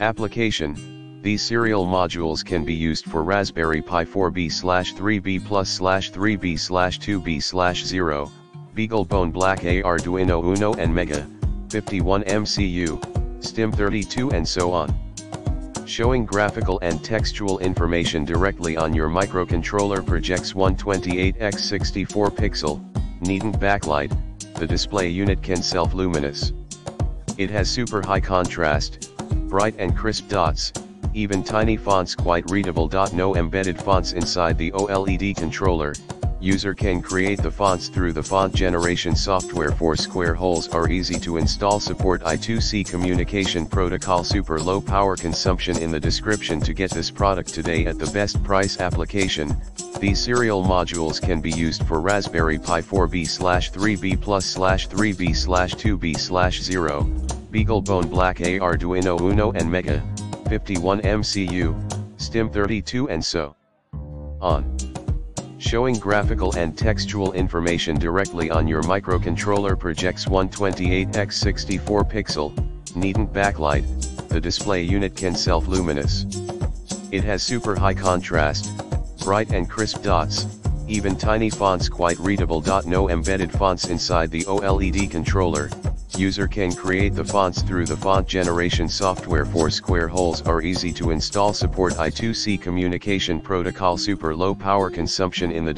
Application, these serial modules can be used for Raspberry Pi 4B-3B plus 3B-2B-0, BeagleBone Black Arduino Uno and Mega, 51 MCU, STM32 and so on. Showing graphical and textual information directly on your microcontroller projects 128x64 pixel, needn't backlight, the display unit can self-luminous. It has super high contrast, bright and crisp dots, even tiny fonts quite readable. No embedded fonts inside the OLED controller, user can create the fonts through the font generation software. Four square holes are easy to install. Support I2C communication protocol. Super low power consumption in the description to get this product today at the best price application, these serial modules can be used for Raspberry Pi 4B 3B plus 3B 2B 0, BeagleBone Black Arduino Uno and Mega, 51 MCU, STM32 and so on showing graphical and textual information directly on your microcontroller projects 128x64 pixel, needn't backlight, the display unit can self-luminous. It has super high contrast, bright and crisp dots, even tiny fonts quite readable. No embedded fonts inside the OLED controller, user can create the fonts through the font generation software. Four square holes are easy to install. Support I2C communication protocol. Super low power consumption in the